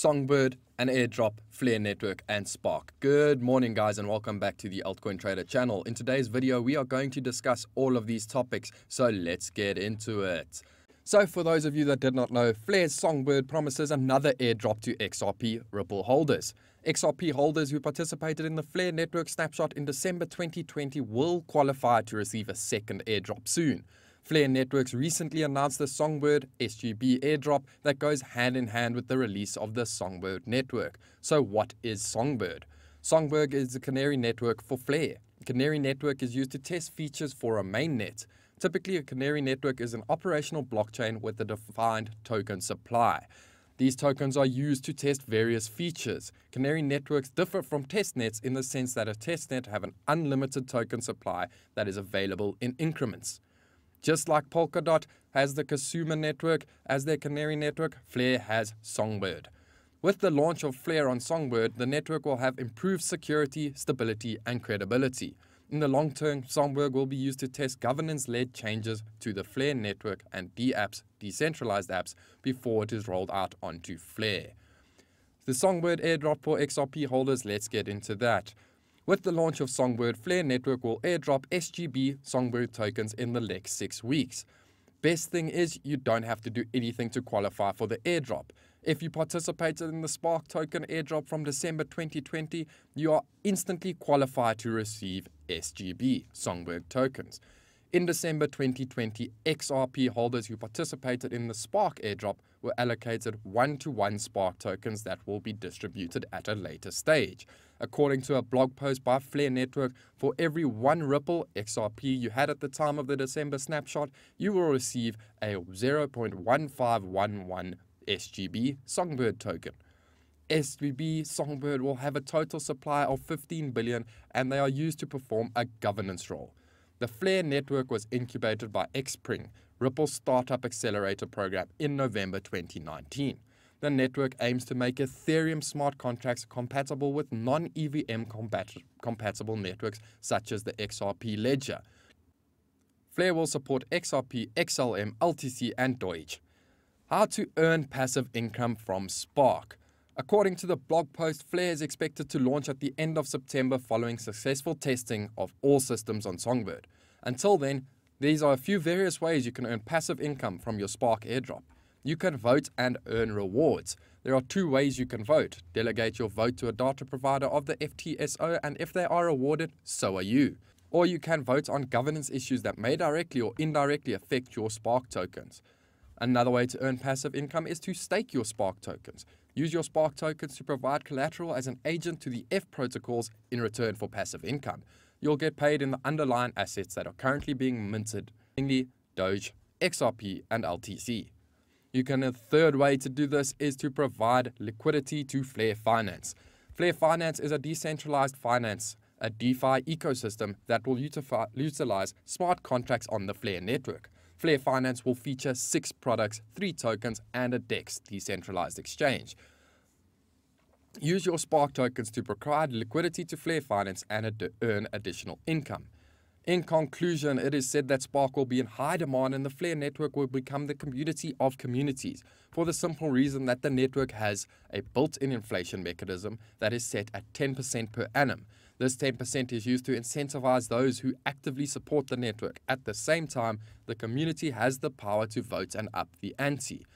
Songbird, and Airdrop, Flare Network, and Spark. Good morning, guys, and welcome back to the Altcoin Trader channel. In today's video, we are going to discuss all of these topics, so let's get into it. So, for those of you that did not know, Flare's Songbird promises another airdrop to XRP Ripple holders. XRP holders who participated in the Flare Network snapshot in December 2020 will qualify to receive a second airdrop soon. Flare Networks recently announced the Songbird SGB airdrop that goes hand in hand with the release of the Songbird network. So, what is Songbird? Songbird is a canary network for Flare. Canary network is used to test features for a mainnet. Typically, a canary network is an operational blockchain with a defined token supply. These tokens are used to test various features. Canary networks differ from testnets in the sense that a testnet have an unlimited token supply that is available in increments. Just like Polkadot has the Kusama network as their canary network, Flare has Songbird. With the launch of Flare on Songbird, the network will have improved security, stability, and credibility. In the long term, Songbird will be used to test governance-led changes to the Flare network and dApps, decentralized apps, before it is rolled out onto Flare. The Songbird airdrop for XRP holders, let's get into that. With the launch of Songbird, Flare Network will airdrop SGB Songbird tokens in the next six weeks. Best thing is you don't have to do anything to qualify for the airdrop. If you participated in the Spark token airdrop from December 2020, you are instantly qualified to receive SGB Songbird tokens. In December 2020, XRP holders who participated in the Spark airdrop were allocated one to one Spark tokens that will be distributed at a later stage. According to a blog post by Flare Network, for every one Ripple XRP you had at the time of the December snapshot, you will receive a 0.1511 SGB Songbird token. SGB Songbird will have a total supply of 15 billion and they are used to perform a governance role. The Flare network was incubated by Xpring, Ripple's startup accelerator program, in November 2019. The network aims to make Ethereum smart contracts compatible with non EVM compatible networks such as the XRP Ledger. Flare will support XRP, XLM, LTC, and Doge. How to earn passive income from Spark. According to the blog post, Flare is expected to launch at the end of September following successful testing of all systems on Songbird. Until then, these are a few various ways you can earn passive income from your Spark airdrop. You can vote and earn rewards. There are two ways you can vote. Delegate your vote to a data provider of the FTSO, and if they are awarded, so are you. Or you can vote on governance issues that may directly or indirectly affect your Spark tokens. Another way to earn passive income is to stake your Spark tokens. Use your Spark tokens to provide collateral as an agent to the F protocols in return for passive income. You'll get paid in the underlying assets that are currently being minted, namely Doge, XRP, and LTC. You can a third way to do this is to provide liquidity to Flare Finance. Flare Finance is a decentralized finance, a DeFi ecosystem that will utilize smart contracts on the Flare network. Flare Finance will feature six products, three tokens, and a DEX decentralized exchange. Use your Spark tokens to provide liquidity to Flare Finance and ad earn additional income. In conclusion, it is said that Spark will be in high demand and the Flare network will become the community of communities for the simple reason that the network has a built in inflation mechanism that is set at 10% per annum. This 10% is used to incentivize those who actively support the network. At the same time, the community has the power to vote and up the ante.